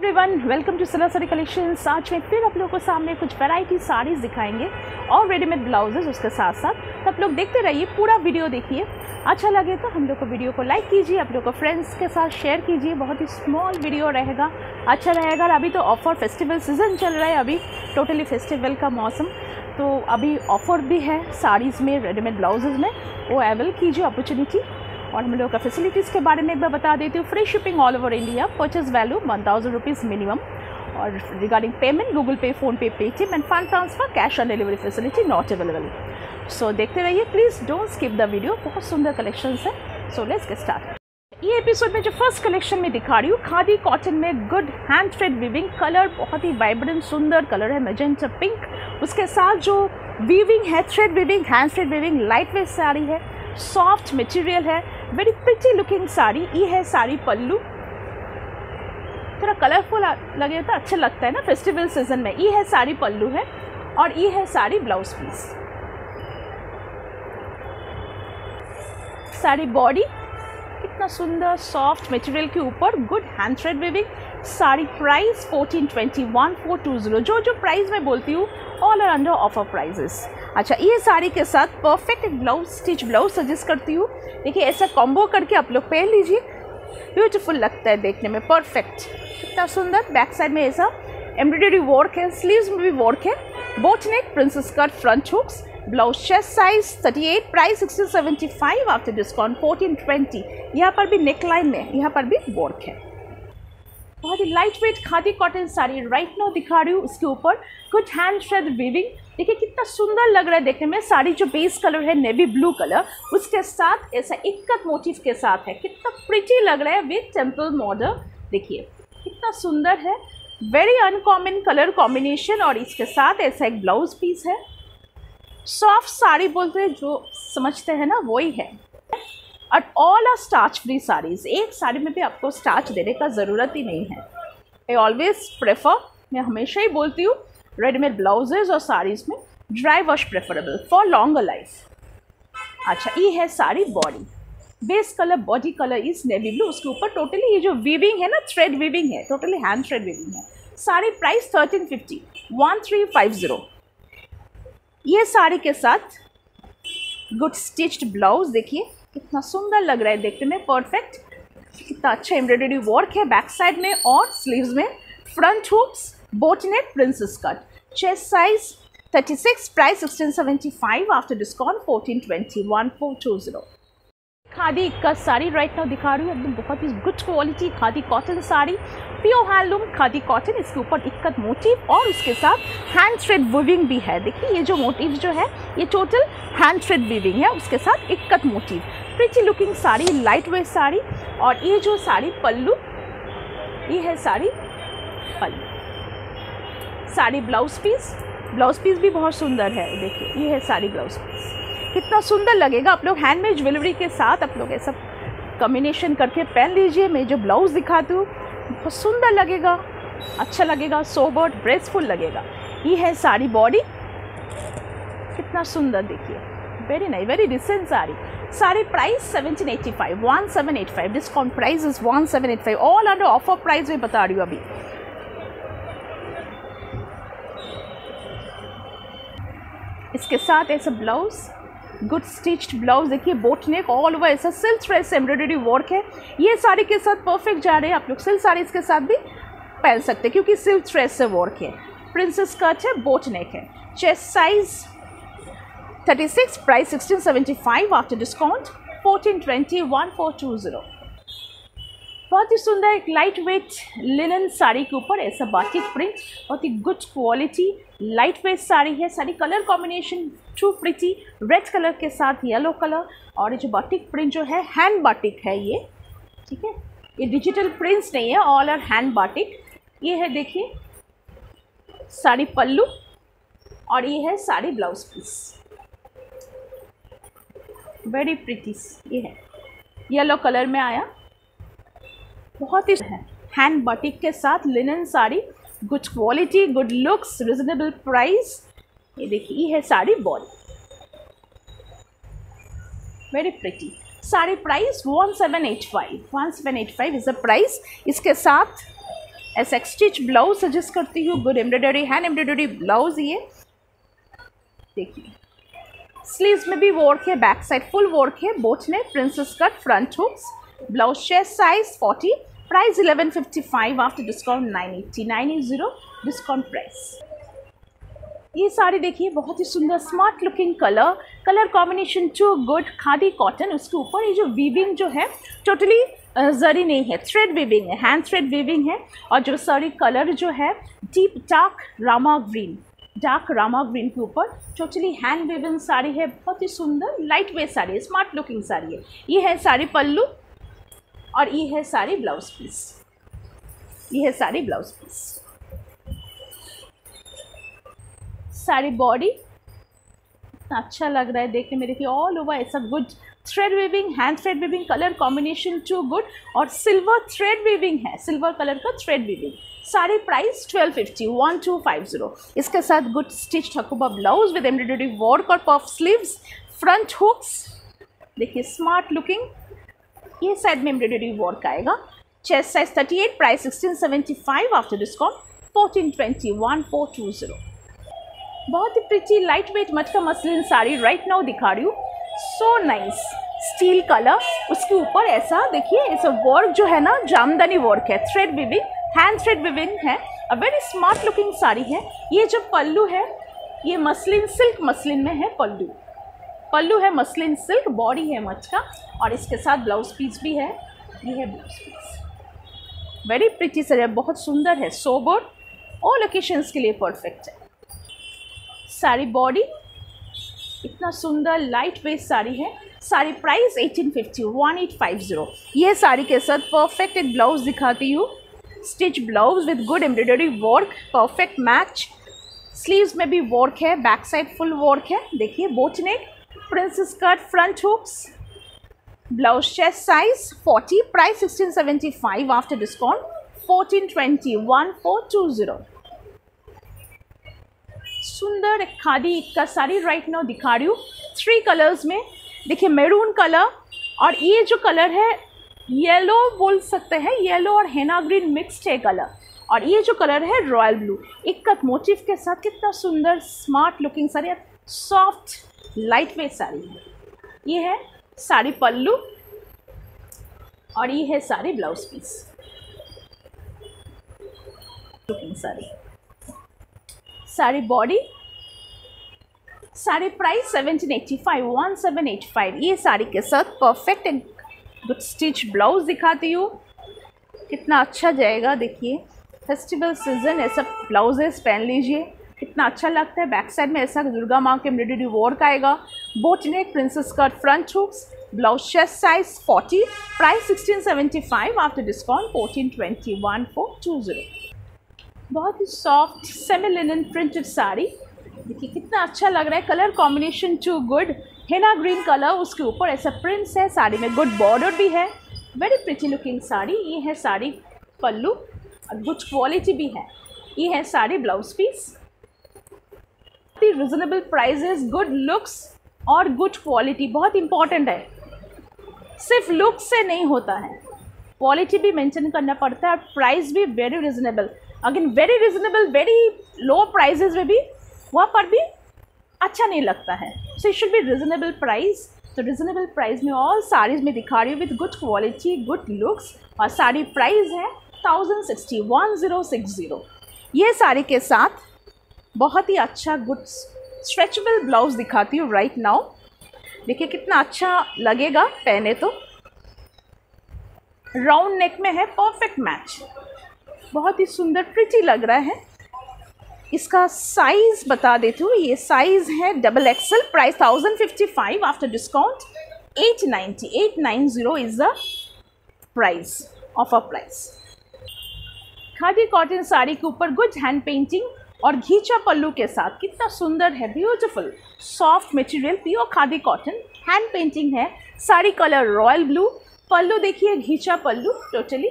Everyone welcome to सला सारी collections आज मैं फिर आप लोगों को सामने कुछ वैरायटी साड़ीज दिखाएँगे और रेडीमेड ब्लाउजेज उसके साथ साथ। तो आप लोग देखते रहिए, पूरा वीडियो देखिए। अच्छा लगे तो हम लोग को वीडियो को लाइक कीजिए, आप लोग को फ्रेंड्स के साथ शेयर कीजिए। बहुत ही स्मॉल वीडियो रहेगा अच्छा रहेगा। अभी तो ऑफ़र फेस्टिवल सीज़न चल रहा है अभी टोटली फेस्टिवल का मौसम। तो अभी ऑफ़र भी है साड़ीज़ में रेडीमेड ब्लाउजेज में। वो अवेल कीजिए अपॉर्चुनिटी और हम लोग का फैसिलिटीज़ के बारे में एक बार बता देती हूँ। Free shipping all over India purchase value one thousand rupees minimum और regarding payment Google Pay PhonePe Paytm and fund transfer cash on delivery facility not available so देखते रहिए please don't skip the video बहुत सुंदर collection है। So let's get start ये episode में जो first collection में दिखा रही हूँ, खादी कॉटन में good hand thread weaving colour बहुत ही वाइब्रेंट सुंदर कलर है मेजेंटा पिंक उसके साथ जो वीविंग है thread weaving hand thread weaving light weight sari है सॉफ्ट मटेरियल है वेरी पिची लुकिंग साड़ी, ये है साड़ी पल्लू। थोड़ा कलरफुल लगे तो अच्छा लगता है ना फेस्टिवल सीज़न में। ये है साड़ी पल्लू है और ये है sari blouse piece sari body कितना सुंदर सॉफ्ट मटेरियल के ऊपर good hand thread weaving sari price fourteen twenty one four two zero जो जो प्राइस मैं बोलती हूँ all are under offer prices अच्छा ये साड़ी के साथ perfect blouse stitch blouse suggest करती हूँ। देखिए, ऐसा कॉम्बो करके आप लोग पहन लीजिए। ब्यूटीफुल लगता है देखने में परफेक्ट कितना सुंदर बैक साइड में ऐसा एम्ब्रॉयडरी वर्क है स्लीव्स में भी वर्क है। Boat neck princess cut front hooks blouse chest size 38 price 1675 after discount 1420 यहाँ पर भी नेक लाइन में यहाँ पर भी वर्क है। बहुत ही light weight khadi cotton sari right now दिखा रही हूँ उसके ऊपर। कुछ हैंड थ्रेड वीविंग देखिए कितना सुंदर लग रहा है देखने में। साड़ी जो बेस कलर है नेवी ब्लू कलर उसके साथ ऐसा इक्कत मोटिव के साथ है। कितना प्रिटी लग रहा है विथ टेंपल मॉडल देखिए, कितना सुंदर है। वेरी अनकॉमन कलर कॉम्बिनेशन और इसके साथ ऐसा एक ब्लाउज पीस है। सॉफ्ट साड़ी बोलते हैं, जो समझते हैं ना, वही है। और all are starch free saris एक साड़ी में भी आपको स्टार्च देने का ज़रूरत ही नहीं है। आई ऑलवेज प्रेफर मैं हमेशा ही बोलती हूँ रेडीमेड ब्लाउजेज और साड़ीज़ में dry wash preferable for longer life अच्छा ये है sari body base colour body colour is navy blue उसके ऊपर टोटली ये जो वीविंग है ना थ्रेड वीविंग है टोटली हैंड थ्रेड वीविंग है। Sari price thirteen fifty one three five zero ये साड़ी के साथ गुड स्टिच्ड ब्लाउज देखिए कितना सुंदर लग रहा है देखने में परफेक्ट कितना अच्छा एम्ब्रॉयडरी वर्क है बैक साइड में और स्लीव्स में। Front hooks boat neck princess cut chest size 36 price 1675 after discount 1420 1420 khadi ikat sari right now दिखा रही हूँ। एकदम बहुत ही good quality khadi cotton sari. Pure handloom khadi cotton इसके ऊपर इक्कत मोटिव और उसके साथ हैंड थ्रेड विविंग भी है। देखिए, ये जो मोटिव जो है, ये टोटल हैंड थ्रेड विविंग है, उसके साथ ikat motif pretty looking sari light weight sari और ये जो साड़ी पल्लू, ये है sari pallu. Sari blouse piece blouse piece भी बहुत सुंदर है। देखिए, ये है साड़ी ब्लाउज पीस कितना सुंदर लगेगा आप लोग हैंडमेड ज्वेलरी के साथ आप लोग ऐसा कॉम्बिनेशन करके पहन लीजिए। मैं जो ब्लाउज़ दिखाती हूँ, बहुत सुंदर लगेगा अच्छा लगेगा सोबर्ट ड्रेसफुल लगेगा। ये है साड़ी बॉडी कितना सुंदर देखिए। Very nice very recent sari. Sari price seventeen eighty five one seven eight five discount price is one seven eight five all under offer price मैं बता रही हूँ अभी। इसके साथ ऐसा ब्लाउज़ गुड स्टिच्ड ब्लाउज देखिए बोट नेक ऑल ओवर ऐसा सिल्क थ्रेड एम्ब्रॉयडरी वर्क है। ये साड़ी के साथ परफेक्ट जा रहे हैं। आप लोग सिल्क साड़ीज़ के साथ भी पहन सकते हैं, क्योंकि सिल्क थ्रेड से वर्क है। प्रिंसेस कट है बोट नेक है। Chest size 36 price 1675 after discount 1420 1420 बहुत ही सुंदर एक लाइट वेट लिनन साड़ी के ऊपर ऐसा बाटिक प्रिंट बहुत ही good quality light weight sari है। Sari colour combination too pretty red colour के साथ येलो कलर और ये जो बाटिक प्रिंट जो है हैंड बाटिक है ये, ठीक है? ये डिजिटल प्रिंट्स नहीं है ऑल आर हैंड बाटिक ये है देखिए, साड़ी पल्लू और ये है sari blouse piece very pretty ये है। येलो कलर में आया। बहुत ही है। हैंड बटिक के साथ linen sari good quality good looks reasonable price ये देखिए, ये है sari ball very pretty sari price one seven eight five one seven eight five is the price इसके साथ ऐसा स्टिच ब्लाउज सजेस्ट करती हूँ। Good embroidery hand embroidery blouse ये। देखिए। स्लीव्स में भी वर्क है बैक साइड फुल वर्क है। बोथ में princess cut front hooks blouse chest size 40 price 1155 after discount 980 980 discount price ये साड़ी देखिए, बहुत ही सुंदर smart looking colour colour combination too good khadi cotton उसके ऊपर ये जो वीविंग जो है टोटली जरी नहीं है थ्रेड वीविंग है हैंड थ्रेड वीविंग है, और जो साड़ी कलर जो है deep dark rama green dark rama green के ऊपर टोटली हैंड वीविंग साड़ी है, बहुत ही सुंदर लाइट वेट साड़ी है स्मार्ट लुकिंग साड़ी है। ये है साड़ी पल्लू और ये है साड़ी ब्लाउज पीस। ये है sari blouse piece. Sari body. इतना अच्छा लग रहा है देखने में। देखिए ऑल ओवर ऐसा good thread weaving hand thread weaving colour combination too good और सिल्वर थ्रेड वीविंग है। सिल्वर कलर का thread weaving sari price twelve fifty one two five zero इसके साथ गुड स्टिच ठकुबा ब्लाउज विद एम्ब्रॉयडरी वर्क और puff sleeves front hooks देखिए smart looking ये side में एम्ब्रॉयडरी वर्क आएगा। Five after discount fourteen twenty one four two zero बहुत ही pretty light weight matka muslin sari right now दिखा रही हूँ। सो नाइस स्टील कलर उसके ऊपर ऐसा, देखिए ऐसा वर्क जो है ना, जामदानी वर्क है thread weaving hand thread weaving है a very smart looking sari है। ये जो पल्लू है, ये मसलिन सिल्क मसलिन में है पल्लू। पल्लू है मसलिन सिल्क, बॉडी है मटका और इसके साथ ब्लाउज पीस भी है। ये है blouse piece very pretty sir है बहुत सुंदर है सोबर ऑल ओकेशंस के लिए परफेक्ट है। साड़ी बॉडी इतना सुंदर लाइट वेट साड़ी है। साड़ी प्राइस 1850 1850 ये साड़ी के साथ परफेक्ट एक ब्लाउज दिखाती हूँ। Stitch blouse with good embroidery work perfect match sleeves में भी वर्क है बैक साइड फुल वर्क है। देखिए boat neck princess cut front hooks blouse chest size 40 price 1675 after discount 1420 1420 सुंदर खादी का साड़ी राइट नाउ दिखा रही हूँ। थ्री कलर्स में। देखिए मेरून कलर और ये जो कलर है येलो बोल सकते हैं। येलो और हेना ग्रीन मिक्सड है कलर और ये जो कलर है रॉयल ब्लू एक कट मोटिव के साथ कितना सुंदर smart looking sari soft light weight sari. है ये है साड़ी पल्लू और ये है sari blouse piece. Looking sari. Sari body sari price seventeen eighty five one seven eight five ये साड़ी के साथ perfect and good stitch blouse दिखाती हूँ। कितना अच्छा जाएगा, देखिए। फेस्टिवल सीज़न ऐसा ब्लाउजेस पहन लीजिए। कितना अच्छा लगता है। बैक साइड में ऐसा दुर्गा माँ के एम्ब्रॉयडरी वर्क आएगा। Boat neck princess cut front hooks blouse chest size 40 price 1675 after discount 1421 four two zero बहुत ही soft semi linen printed sari. देखिए कितना अच्छा लग रहा है। Colour combination too good henna green colour उसके ऊपर ऐसा प्रिंट्स है। साड़ी में गुड बॉर्डर भी है। Very pretty looking sari. ये है साड़ी पल्लू। और गुड क्वालिटी भी है। ये है sari blouse piece reasonable prices good looks और गुड क्वालिटी बहुत इंपॉर्टेंट है। सिर्फ़ लुक से नहीं होता है। क्वालिटी भी मेंटेन करना पड़ता है और प्राइस भी very reasonable again very reasonable very low prices में भी वहाँ पर भी अच्छा नहीं लगता है। So it should be reasonable price तो रिजनेबल प्राइस में ऑल साड़ीज़ में दिखा रही हूँ with good quality good looks और साड़ी प्राइस है thousand sixty one zero six zero ये साड़ी के साथ बहुत ही अच्छा गुड स्ट्रेचबल ब्लाउज दिखाती हूँ राइट नाउ देखिए कितना अच्छा लगेगा पहने तो। राउंड नेक में है परफेक्ट मैच बहुत ही सुंदर प्रिटी लग रहा है। इसका साइज़ बता देती हूँ, ये साइज़ है double XL price thousand fifty five after discount eight ninety eight nine zero is the price offer price khadi cotton sari के ऊपर गुड हैंड पेंटिंग और घीचा पल्लू के साथ कितना सुंदर है beautiful soft material pure khadi cotton hand painting है, sari colour royal blue pallu देखिए, Ghicha pallu totally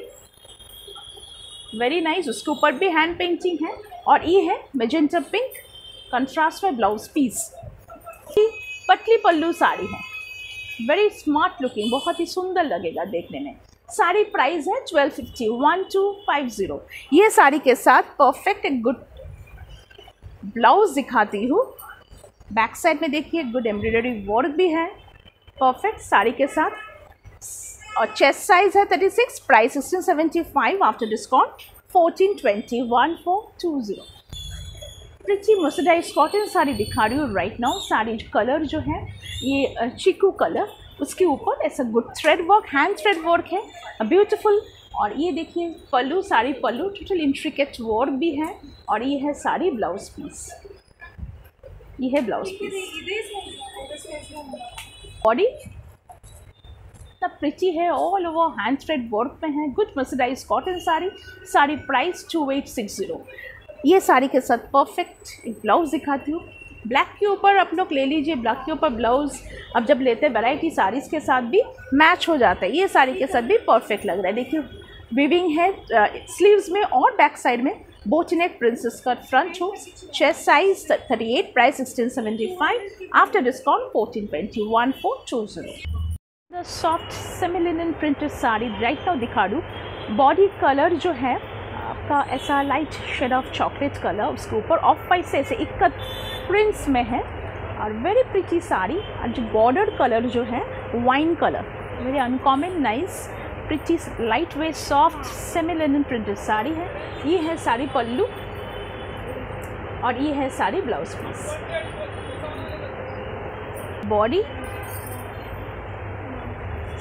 very nice उसके ऊपर भी हैंड पेंटिंग है और ये है मेजेंटा पिंक कंट्रास्ट में ब्लाउज पीस पतली पल्लू साड़ी है वेरी स्मार्ट लुकिंग बहुत ही सुंदर लगेगा देखने में। साड़ी प्राइस है twelve fifty one two five zero ये साड़ी के साथ परफेक्ट एक गुड ब्लाउज दिखाती हूँ। बैक साइड में देखिए गुड एम्ब्रॉयडरी वर्क भी है। परफेक्ट साड़ी के साथ। और चेस्ट साइज़ है thirty six price sixteen seventy five after discount fourteen twenty one four two zero pretty mercerised cotton sari दिखा रही हूँ राइट नाउ साड़ी कलर जो है, ये चिकू कलर उसके ऊपर ऐसा good thread work hand thread work है। ब्यूटीफुल और ये देखिए pallu sari pallu total intricate work भी है और ये है साड़ी ब्लाउज पीस ये है ब्लाउज पीस बॉडी तब प्रिची है all over hand thread work में है good mercerised cotton sari sari price two eight six zero ये साड़ी के साथ परफेक्ट एक ब्लाउज दिखाती हूँ। ब्लैक के ऊपर आप लोग ले लीजिए ब्लैक के ऊपर ब्लाउज अब जब लेते हैं वैरायटी साड़ीज़ के साथ भी मैच हो जाता है। ये साड़ी के साथ भी परफेक्ट लग रहा है। देखिए विविंग है स्लीव्स में और बैक साइड में boat neck princess cut front हो chest size thirty eight price sixteen seventy five after discount fourteen twenty one four two zero soft semi linen printed sari right now दिखा दूँ body colour जो है, आपका ऐसा light shade of chocolate colour उसके ऊपर of white से ऐसे इक्कत प्रिंट्स में है। और वेरी प्रिटी साड़ी और जो बॉर्डर कलर जो है wine colour very uncommon nice pretty light weight soft semi linen printed sari है ये है साड़ी पल्लू और ये है sari blouse piece body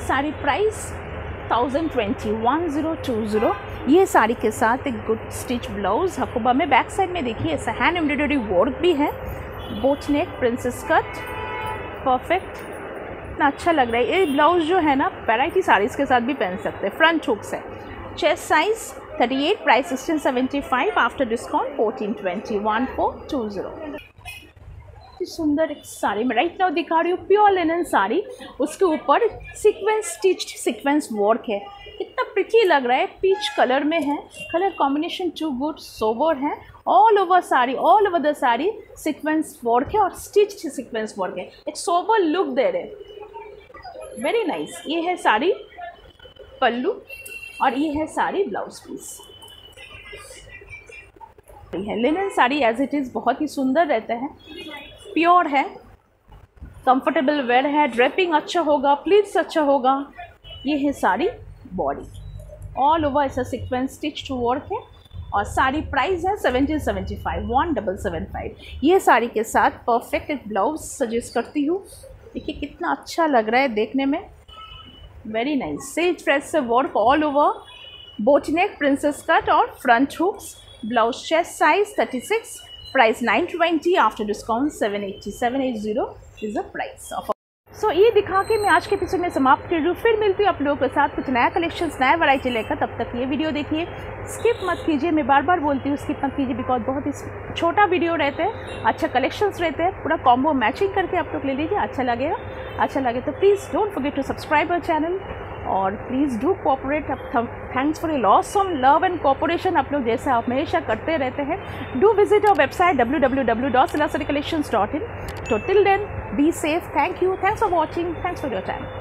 sari price thousand twenty one zero two zero ये साड़ी के साथ एक गुड स्टिच ब्लाउज हकुबा में बैक साइड में देखिए ऐसा हैंड एम्ब्रॉयडरी वर्क भी है boat neck princess cut perfect इतना अच्छा लग रहा है। ये ब्लाउज जो है ना वेराइटी साड़ीज़ के साथ भी पहन सकते हैं। फ्रंट हुक्स है। Chest size thirty eight price sixteen seventy five after discount fourteen twenty one four two zero सुंदर एक साड़ी में राइट नाउ दिखा रही हूँ प्योर लिनन साड़ी। उसके ऊपर सीक्वेंस स्टिच्ड सीक्वेंस वर्क है। कितना प्रिटी लग रहा है। पीच कलर में है। कलर कॉम्बिनेशन टू गुड सोवर है। All over sari all over the sari sequence work है और स्टिच सीक्वेंस वर्क है। एक सोवर लुक दे रहे वेरी नाइस ये है साड़ी पल्लू और ये है साड़ी ब्लाउज पीस है linen sari as it is बहुत ही सुंदर रहता है. प्योर है. कंफर्टेबल वेयर है. ड्रेपिंग अच्छा होगा. प्लीट्स अच्छा होगा. ये है साड़ी बॉडी ऑल ओवर ऐसा सिक्वेंस स्टिच टू वर्क है. और साड़ी प्राइस है seventeen seventy five one double seven five ये साड़ी के साथ परफेक्ट एक ब्लाउज सजेस्ट करती हूँ. देखिए, कितना अच्छा लग रहा है देखने में। वेरी नाइस सेज फ्रेस से work all over boat neck princess cut और front hooks blouse chest size thirty six price nine twenty after discount seven eighty seven so ये दिखा के मैं आज के एपिसोड में समाप्त कर हूँ। फिर मिलती हूँ आप लोगों के साथ कुछ नया कलेक्शंस नया वैरायटी लेकर। तब तक ये वीडियो देखिए। स्किप मत कीजिए। मैं बार बार बोलती हूँ स्किप मत कीजिए बिकॉज़ बहुत ही छोटा वीडियो रहते हैं। अच्छा कलेक्शंस रहते हैं। पूरा कॉम्बो मैचिंग करके आप लोग ले लीजिए। अच्छा लगेगा। अच्छा लगे तो please don't forget to subscribe our channel और please do cooperate thanks for a lots on love and cooperation आप लोग जैसे आप हमेशा करते रहते हैं। Do visit our website W W W dot Silasari collection dot in तो till then Be safe. Thank you. Thanks for watching. Thanks for your time.